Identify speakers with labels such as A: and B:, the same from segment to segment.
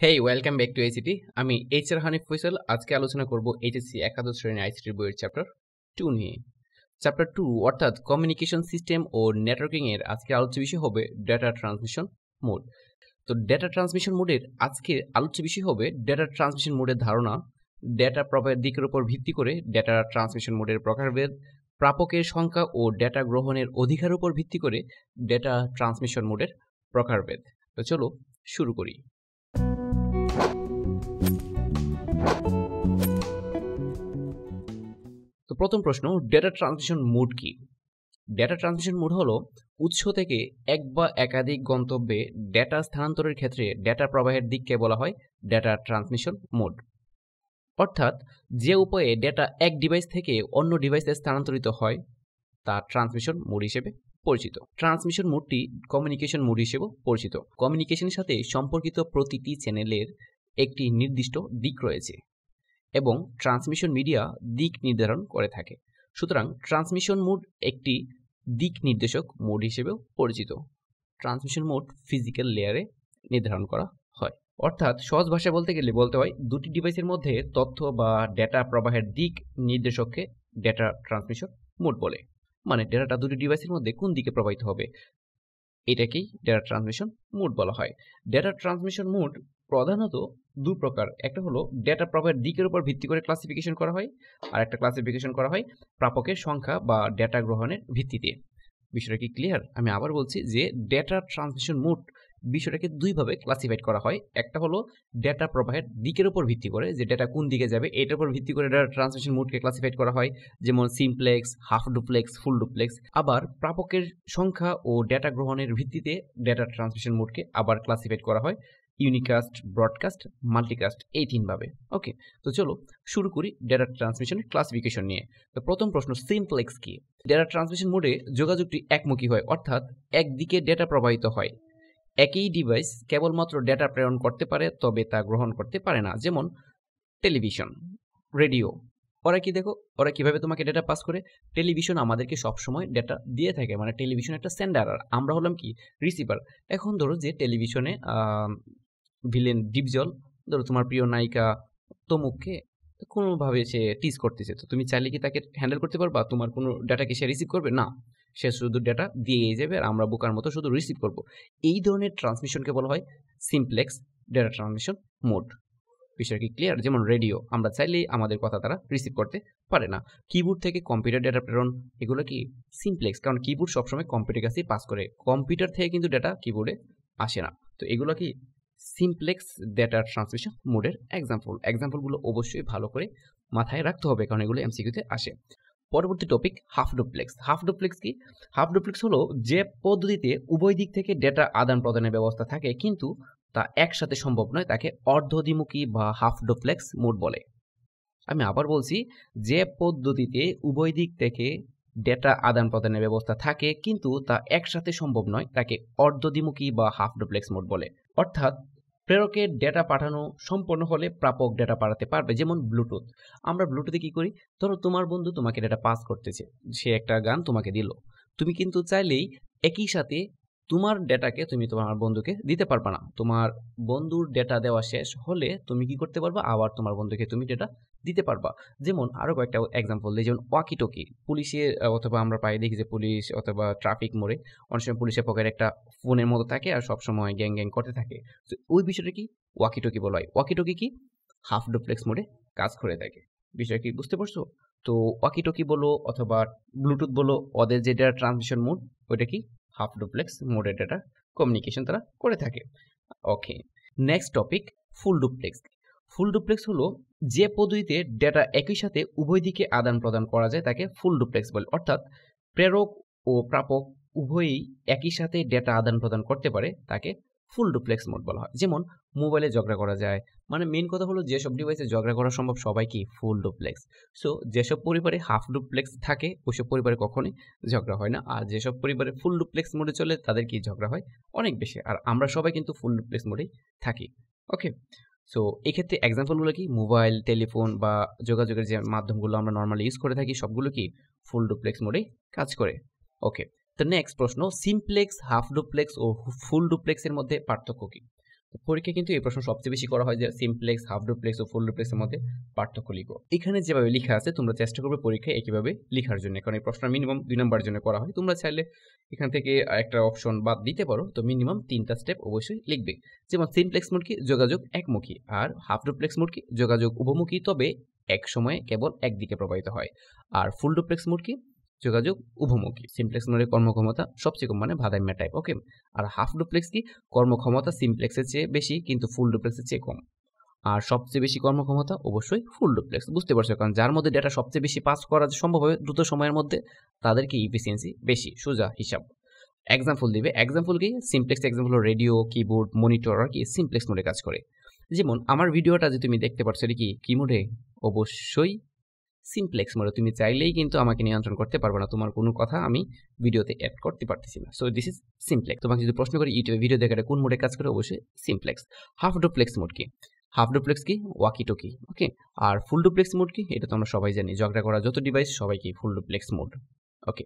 A: Hey welcome back to HT আমি H R Hanif Faisal আজকে আলোচনা করব এইচএসসি একাদশ শ্রেণির আইসিটির বইয়ের চ্যাপ্টার টু নিয়ে। চ্যাপ্টার টু অর্থাৎ কমিউনিকেশন সিস্টেম ও নেটওয়ার্কিংয়ের আজকে আলোচ্য বিষয় হবে ডেটা ট্রান্সমিশন মোড তো ডেটা ট্রান্সমিশন মোডের আজকের আলোচ্য বিষয় হবে ডেটা ট্রান্সমিশন মোডের ধারণা। ডেটা প্রবাহের দিকের উপর ভিত্তি করে ডেটা ট্রান্সমিশন মোডের প্রকারভেদ, প্রাপকের সংখ্যা ও ডেটা গ্রহণের অধিকার উপর ভিত্তি করে ডেটা ট্রান্সমিশন মোডের প্রকারভেদ। তো চলো শুরু করি। প্রথম প্রশ্ন ডেটা ট্রান্সমিশন মোড কি? ডেটা ট্রান্সমিশন মোড হলো উৎস থেকে এক বা একাধিক গন্তব্যে ডেটা স্থানান্তরের ক্ষেত্রে ডেটা প্রবাহের দিককে বলা হয় ডেটা ট্রান্সমিশন মোড অর্থাৎ যে উপায়ে ডেটা এক ডিভাইস থেকে অন্য ডিভাইসে স্থানান্তরিত হয়, তা ট্রান্সমিশন মোড হিসেবে পরিচিত। ট্রান্সমিশন মোডটি কমিউনিকেশন মোড হিসেবেও পরিচিত। কমিউনিকেশনের সাথে সম্পর্কিত প্রতিটি চ্যানেলের একটি নির্দিষ্ট দিক রয়েছে। এবং ট্রান্সমিশন মিডিয়া দিক নির্ধারণ করে থাকে। সুতরাং ট্রান্সমিশন মোড একটি দিক নির্দেশক মোড হিসেবেও পরিচিত। ট্রান্সমিশন মোড ফিজিক্যাল লেয়ারে নির্ধারণ করা হয়। অর্থাৎ সহজ ভাষায় বলতে গেলে বলতে হয়, দুটি ডিভাইসের মধ্যে তথ্য বা ডেটা প্রবাহের দিক নির্দেশককে ডেটা ট্রান্সমিশন মোড বলে। মানে ডেটাটা দুটি ডিভাইসের মধ্যে কোন দিকে প্রবাহিত হবে, এটাকেই ডেটা ট্রান্সমিশন মোড বলা হয়। ডেটা ট্রান্সমিশন মোড প্রধানত দু প্রকার। একটা হলো ডেটা প্রবাহের দিকের উপর ভিত্তি করে ক্লাসিফিকেশন করা হয়, আর একটা ক্লাসিফিকেশন করা হয় প্রাপকের সংখ্যা বা ডেটা গ্রহণের ভিত্তিতে। বিষয়টা কি ক্লিয়ার আমি আবার বলছি যে ডেটা ট্রান্সমিশন মোড বিষয়টাকে দুইভাবে ক্লাসিফাইড করা হয়। একটা হলো ডেটা প্রবাহের দিকের উপর ভিত্তি করে, যে ডেটা কোন দিকে যাবে, এটার উপর ভিত্তি করে ডেটা ট্রান্সমিশন মোডকে ক্লাসিফাইড করা হয়। যেমন simplex half duplex full duplex আবার প্রাপকের সংখ্যা ও ডেটা গ্রহণের ভিত্তিতে ডেটা ট্রান্সমিশন মোডকে আবার ক্লাসিফাইড করা হয়। ইউনিকাস্ট, ব্রডকাস্ট, মাল্টিকাস্ট এই তিনভাবে ওকে, তো চলো শুরু করি ডেটা ট্রান্সমিশনের ক্লাসিফিকেশন নিয়ে। তো প্রথম প্রশ্ন সিমপ্লেক্স কি? ডেটা ট্রান্সমিশন মোডে যোগাযোগটি একমুখী হয়, অর্থাৎ একদিকে ডেটা প্রবাহিত হয়। একই ডিভাইস কেবলমাত্র ডেটা প্রেরণ করতে পারে, তবে তা গ্রহণ করতে পারে না, যেমন টেলিভিশন রেডিও ওরা কি দেখো, ওরা কীভাবে তোমাকে ডেটা পাস করে? টেলিভিশন আমাদেরকে সবসময় ডেটা দিয়ে থাকে মানে টেলিভিশন একটা সেন্ডার আর আমরা হলাম কি? রিসিভার এখন ধরো যে টেলিভিশনে ভিলেন ডিপজল ধরো তোমার প্রিয় নায়িকা তমুককে কোনোভাবে সে টিজ করতেছে। তো তুমি চাইলে কি তাকে হ্যান্ডেল করতে পারবা? তোমার কোনো ডাটা কি সে রিসিভ করবে? না। সে শুধু ডেটা দিয়ে যাবে আর আমরা বোকার মতো শুধু রিসিভ করব। এই ধরনের ট্রান্সমিশনকে বলা হয় সিমপ্লেক্স ডেটা ট্রান্সমিশন মোড বিষয় কি ক্লিয়ার যেমন রেডিও আমরা চাইলেই আমাদের কথা তারা রিসিভ করতে পারে না। কিবোর্ড থেকে কম্পিউটার ডেটা প্রেরণ, এগুলো কি সিমপ্লেক্স কারণ কিবোর্ড সবসময় কম্পিউটার কাছেই পাস করে। কম্পিউটার থেকে কিন্তু ডেটা কিবোর্ডে আসে না। তো এগুলো কি সিমপ্লেক্স ডেটা ট্রান্সমিশন মোডের এক্সাম্পল এক্সাম্পলগুলো অবশ্যই ভালো করে মাথায় রাখতে হবে, কারণ এগুলো এমসিকিউতে আসে। পরবর্তী topic half duplex half duplex কি? হাফ ডুপ্লেক্স হলো যে পদ্ধতিতে উভয় দিক থেকে ডেটা আদান প্রদানের ব্যবস্থা থাকে, কিন্তু তা একসাথে সম্ভব নয়, তাকে অর্ধদ্বিমুখী বা হাফ ডুপ্লেক্স মোড বলে। আমি আবার বলছি, যে পদ্ধতিতে উভয় দিক থেকে ডেটা আদান প্রদানের ব্যবস্থা থাকে, কিন্তু তা একসাথে সম্ভব নয়, তাকে অর্ধদ্বিমুখী বা হাফ ডুপ্লেক্স মোড বলে। অর্থাৎ প্রেরকের ডেটা পাঠানো সম্পন্ন হলে প্রাপক ডেটা পাঠাতে পারবে, যেমন ব্লুটুথ। আমরা ব্লুটুথে কী করি? ধরো তোমার বন্ধু তোমাকে ডেটা পাস করতেছে, সে একটা গান তোমাকে দিল। তুমি কিন্তু চাইলেই একই সাথে তোমার ডেটাকে তুমি তোমার বন্ধুকে দিতে পারবা না। তোমার বন্ধুর ডেটা দেওয়া শেষ হলে তুমি কি করতে পারবা? আবার তোমার বন্ধুকে তুমি ডেটা দিতে পারবা। যেমন আরও কয়েকটা এক্সাম্পল দিই, যেমন ওয়াকি টকি পুলিশের অথবা আমরা পাই দেখি যে পুলিশ অথবা ট্রাফিক মোড়ে অনেক সময় পুলিশের পকেট একটা ফোনের মতো থাকে আর সবসময় গ্যাং গ্যাং করতে থাকে। তো ওই বিষয়টা কি? ওয়াকি টকি বলা হয়। ওয়াকি টকি কি? হাফ ডুপ্লেক্স মোডে কাজ করে থাকে। বিষয় কি বুঝতে পারছ? তো ওয়াকি টকি বলো অথবা ব্লুটুথ বলো, ওদের যে ডেটা ট্রান্সমিশন মোড ওইটা কি? হাফ ডুপ্লেক্স মোডের ডেটা কমিউনিকেশন তারা করে থাকে। Okay next topic full duplex full duplex হলো যে পদ্ধতিতে ডেটা একই সাথে উভয় দিকে আদান প্রদান করা যায় তাকে ফুল ডুপ্লেক্স বলে। অর্থাৎ প্রেরক ও প্রাপক উভয়ই একই সাথে ডেটা আদান প্রদান করতে পারে তাকে ফুল ডুপ্লেক্স মোড বলা হয়। যেমন মোবাইলে ঝগড়া করা যায়। মানে মেন কথা হলো যেসব ডিভাইসে ঝগড়া করা সম্ভব সবাই কি ফুল ডুপ্লেক্স সো যেসব পরিবারে হাফ ডুপ্লেক্স থাকে, ওইসব পরিবারে কখনোই ঝগড়া হয় না। আর যেসব পরিবারে ফুল ডুপ্লেক্স মোডে চলে তাদের কি ঝগড়া হয় অনেক বেশি। আর আমরা সবাই কিন্তু ফুল ডুপ্লেক্স মোডেই থাকি। ওকে সো এক্ষেত্রে এক্সাম্পলগুলো কি? মোবাইল টেলিফোন বা যোগাযোগের যে মাধ্যমগুলো আমরা নর্মালি ইউজ করে থাকি, সবগুলো কি ফুল ডুপ্লেক্স মোডেই কাজ করে। ওকে তো নেক্সট প্রশ্ন সিমপ্লেক্স হাফ ডুপ্লেক্স ও ফুল ডুপ্লেক্সের মধ্যে পার্থক্য কি? তো পরীক্ষায় কিন্তু এই প্রশ্ন সবচেয়ে বেশি করা হয় যে সিমপ্লেক্স হাফ ডুপ্লেক্স ও ফুল ডুপ্লেক্সের মধ্যে পার্থক্য লিখো। এখানে যেভাবে লেখা আছে, তোমরা চেষ্টা করবে পরীক্ষায় একইভাবে লেখার জন্য, কারণ এই প্রশ্ন মিনিমাম দুই নম্বরের জন্য করা হয়। তোমরা চাইলে এখান থেকে একটা অপশন বাদ দিতে পারো, তো মিনিমাম তিনটা স্টেপ অবশ্যই লিখবে। যেমন সিমপ্লেক্স মোড কি যোগাযোগ একমুখী, আর হাফ ডুপ্লেক্স মোড কি যোগাযোগ উপমুখী, তবে এক সময়ে কেবল একদিকে প্রবাহিত হয়। আর ফুল ডুপ্লেক্স মোড কি যোগাযোগ উভমুখী সিমপ্লেক্স মোডের কর্মক্ষমতা সবচেয়ে কম মানে ভাদাইম্যা টাইপ ওকে আর হাফ ডুপ্লেক্স কি? কর্মক্ষমতা সিমপ্লেক্সের চেয়ে বেশি, কিন্তু ফুল ডুপ্লেক্সের চেয়ে কম। আর সবচেয়ে বেশি কর্মক্ষমতা অবশ্যই ফুল ডুপ্লেক্স বুঝতে পারছ? কারণ যার মধ্যে ডেটা সবচেয়ে বেশি পাস করা সম্ভব হবে দ্রুত সময়ের মধ্যে, তাদেরকে ইফিসিয়েন্সি বেশি, সোজা হিসাব। এক্সাম্পল দিবে এক্সাম্পল কি? সিমপ্লেক্স এক্সাম্পল হলো রেডিও কিবোর্ড মনিটর আর কি সিমপ্লেক্স মোডে কাজ করে। যেমন, আমার ভিডিওটা যে তুমি দেখতে পাচ্ছ এটা কি? কি মোডে অবশ্যই সিমপ্লেক্স মোডে তুমি চাইলেই কিন্তু আমাকে নিয়ন্ত্রণ করতে পারবে না। তোমার কোনো কথা আমি ভিডিওতে অ্যাড করতে পারতেছি না। সো দিস ইজ সিমপ্লেক্স তোমাকে যদি প্রশ্ন করি ইউটিউবে ভিডিও দেখাটা কোন মোডে কাজ করে, অবশ্যই সিমপ্লেক্স হাফ ডুপ্লেক্স মোড কি? হাফ ডুপ্লেক্স কি? ওয়াকি টকি ওকে আর ফুল ডুপ্লেক্স মোড কি? এটা তো আমরা সবাই জানি। ঝগড়া করা যত ডিভাইস সবাই কি full duplex mode okay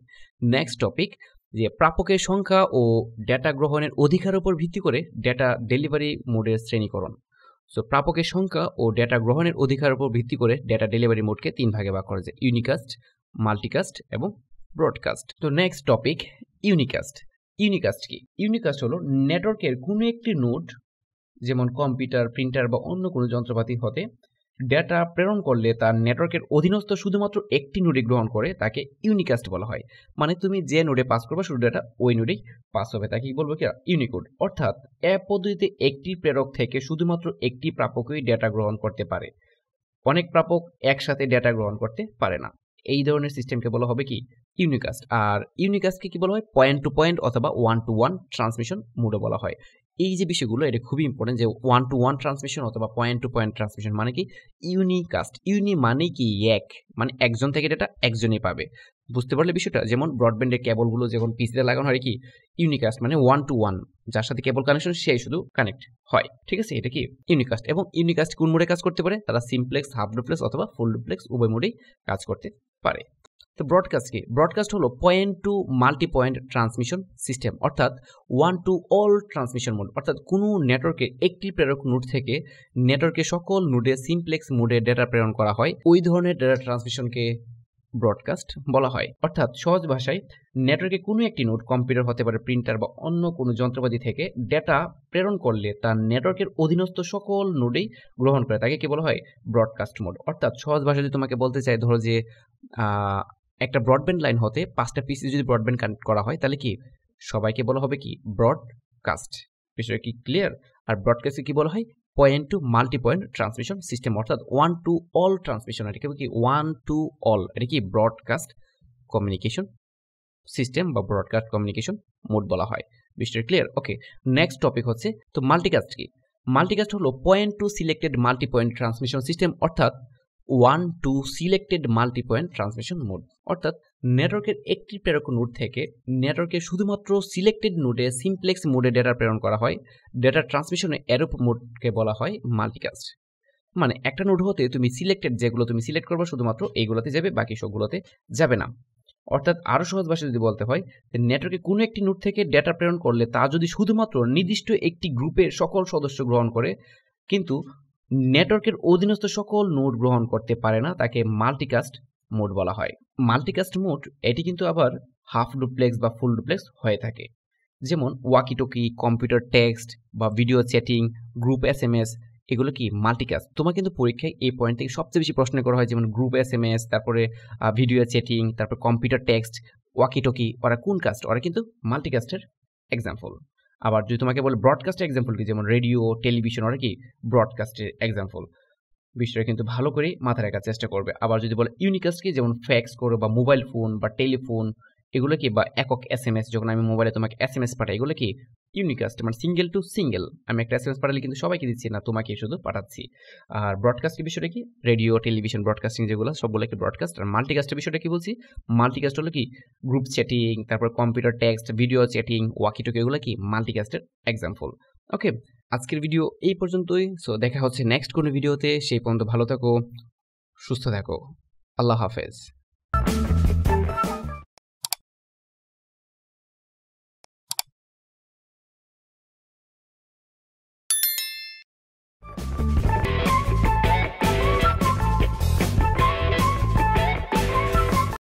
A: next topic যে প্রাপকের সংখ্যা ও ডেটা গ্রহণের অধিকার উপর ভিত্তি করে ডেটা ডেলিভারি মোডের শ্রেণীকরণ। সো প্রাপকের সংখ্যা ও ডেটা গ্রহণের অধিকার উপর ভিত্তি করে ডেটা ডেলিভারি মোডকে তিন ভাগে ভাগ করা যায় ইউনিকাস্ট মাল্টিকাস্ট এবং ব্রডকাস্ট তো নেক্সট টপিক ইউনিকাস্ট ইউনিকাস্ট কি? ইউনিকাস্ট হলো নেটওয়ার্কের কোনো একটি নোড যেমন কম্পিউটার প্রিন্টার বা অন্য কোনো যন্ত্রপাতি হতে ডেটা প্রেরণ করলে তার নেটওয়ার্কের অধীনস্থ শুধুমাত্র একটি নোডে গ্রহণ করে, তাকে ইউনিকাস্ট বলা হয়। মানে তুমি যে নোডে পাস করবে, শুধু ডেটা ওই নোডেই পাস হবে। তাকে কি বলব কি? ইউনিকোড অর্থাৎ এ পদ্ধতিতে একটি প্রেরক থেকে শুধুমাত্র একটি প্রাপকই ডেটা গ্রহণ করতে পারে। অনেক প্রাপক একসাথে ডেটা গ্রহণ করতে পারে না। এই ধরনের সিস্টেমকে বলা হবে কি? ইউনিকাস্ট। আর ইউনিকাস্টকে কি বলা হয়? পয়েন্ট টু পয়েন্ট অথবা ওয়ান টু ওয়ান ট্রান্সমিশন মোডে বলা হয়। এই যে বিষয়গুলো, এটা খুবই ইম্পর্টেন্ট যে ওয়ান টু ওয়ান ট্রান্সমিশন অথবা পয়েন্ট টু পয়েন্ট ট্রান্সমিশন মানে কি? ইউনিকাস্ট। ইউনি মানে কি এক? মানে একজন থেকে ডেটা একজনই পাবে। বুঝতে পারলে বিষয়টা? যেমন ব্রডব্যান্ডের কেবলগুলো যখন পিসিতে লাগানো হয় কি? ইউনিকাস্ট মানে ওয়ান টু ওয়ান যার সাথে কেবল কানেকশন সেই শুধু কানেক্ট হয়। ঠিক আছে? এটা কি? ইউনিকাস্ট। এবং ইউনিকাস্ট কোন মোডে কাজ করতে পারে? তারা সিমপ্লেক্স হাফ ডুপ্লেক্স অথবা ফুল ডুপ্লেক্স উভয় মোডেই কাজ করতে পারে। তো ব্রডকাস্ট কি? ব্রডকাস্ট হলো point to multi point transmission system অর্থাৎ one to all transmission mode অর্থাৎ কোনো নেটওয়ার্কে একটি প্রেরক নোড থেকে নেটওয়ার্কে সকল নোডে সিমপ্লেক্স মোডে ডেটা প্রেরণ করা হয়। ওই ধরনের ডেটা ট্রান্সমিশনকে ব্রডকাস্ট বলা হয়। অর্থাৎ সহজ ভাষায় নেটওয়ার্কে কোনো একটি নোট কম্পিউটার হতে পারে প্রিন্টার বা অন্য কোনো যন্ত্রপাতি থেকে ডেটা প্রেরণ করলে তার নেটওয়ার্কের অধীনস্থ সকল নোডেই গ্রহণ করে। তাকে কি বলা হয়? ব্রডকাস্ট মোড অর্থাৎ সহজ ভাষায় যদি তোমাকে বলতে চাই, ধরো যে একটা ব্রডব্যান্ড লাইন হতে পাঁচটা পিসি যদি ব্রডব্যান্ড কানেক্ট করা হয়, তাহলে কি সবাইকে বলা হবে কি ব্রডকাস্ট বিষয়টা কি ক্লিয়ার আর ব্রডকাস্টে কি বলা হয়? Point to multi point transmission system অর্থাৎ ওয়ান টু অল ট্রান্সমিশন এটাকে কি ওয়ান টু অল এটা কি ব্রডকাস্ট কমিউনিকেশন সিস্টেম বা ব্রডকাস্ট কমিউনিকেশন মোড বলা হয়? বিষয়টা ক্লিয়ার ওকে নেক্সট টপিক হচ্ছে, তো মাল্টিকাস্ট কি? মাল্টিকাস্ট হলো point to selected multi point transmission system অর্থাৎ one to selected multi point transmission mode অর্থাৎ নেটওয়ার্কের একটি প্রেরক নোড থেকে নেটওয়ার্কে শুধুমাত্র সিলেক্টেড নোডে সিমপ্লেক্স মোডে ডেটা প্রেরণ করা হয় ডেটা ট্রান্সমিশনে এরোপ মোডকে বলা হয় মাল্টিকাস্ট মানে একটা নোড হতে তুমি সিলেক্টেড যেগুলো তুমি সিলেক্ট করবে শুধুমাত্র এইগুলোতে যাবে, বাকি সবগুলোতে যাবে না। অর্থাৎ আরও সহজ ভাষায় যদি বলতে হয় নেটওয়ার্কে কোনো একটি নোড থেকে ডেটা প্রেরণ করলে তা যদি শুধুমাত্র নির্দিষ্ট একটি গ্রুপের সকল সদস্য গ্রহণ করে, কিন্তু নেটওয়ার্কের অধীনস্থ সকল নোড গ্রহণ করতে পারে না, তাকে মাল্টিকাস্ট মোড বলা হয়। মাল্টিকাস্ট মোড, এটি কিন্তু আবার হাফ ডুপ্লেক্স বা ফুল ডুপ্লেক্স হয়ে থাকে। যেমন ওয়াকিটকি, কম্পিউটার টেক্সট বা video chatting, group S M S এগুলো কি মাল্টিকাস্ট? তোমার কিন্তু পরীক্ষায় এই পয়েন্ট থেকে সবচেয়ে বেশি প্রশ্ন করা হয়, যেমন গ্রুপ এস এম এস তারপরে ভিডিও চ্যাটিং, তারপরে কম্পিউটার টেক্সট, ওয়াকিটকি, ওরা কোন কাস্ট ওরা কিন্তু মাল্টিকাস্টের এক্সাম্পল আবার যদি তোমাকে বলে ব্রডকাস্টের এক্সাম্পল কি, যেমন রেডিও টেলিভিশন ওরা কি ব্রডকাস্টের এক্সাম্পল বিষয়টা কিন্তু ভালো করে মাথায় রাখার চেষ্টা করবে। আবার যদি বলে ইউনিকাস্ট কি, যেমন ফ্যাক্স করো বা মোবাইল ফোন বা টেলিফোন এগুলো কি? বা একক এস এম এস যখন আমি মোবাইলে তোমাকে এস এম এস পাঠাই, এগুলো কি? ইউনিকাস্ট মানে সিঙ্গেল টু সিঙ্গেল আমি একটা এস এম এস পাঠালে কিন্তু সবাইকে দিচ্ছি, না তোমাকে শুধু পাঠাচ্ছি। আর ব্রডকাস্টের বিষয়টা কি? রেডিও টেলিভিশন ব্রডকাস্টিং যেগুলো সবগুলো একটি ব্রডকাস্ট আর মাল্টিকাস্টের বিষয়টা কি বলছি? মাল্টিকাস্ট হলো কি? গ্রুপ চ্যাটিং তারপর computer text video chatting walkie talkie এগুলো কি? মাল্টিকাস্টের এক্সাম্পল ওকে আজকের ভিডিও এই পর্যন্তই। সো দেখা হচ্ছে নেক্সট কোনো ভিডিওতে সেই পর্যন্ত ভালো থাকো, সুস্থ থাকো। আল্লাহ হাফেজ।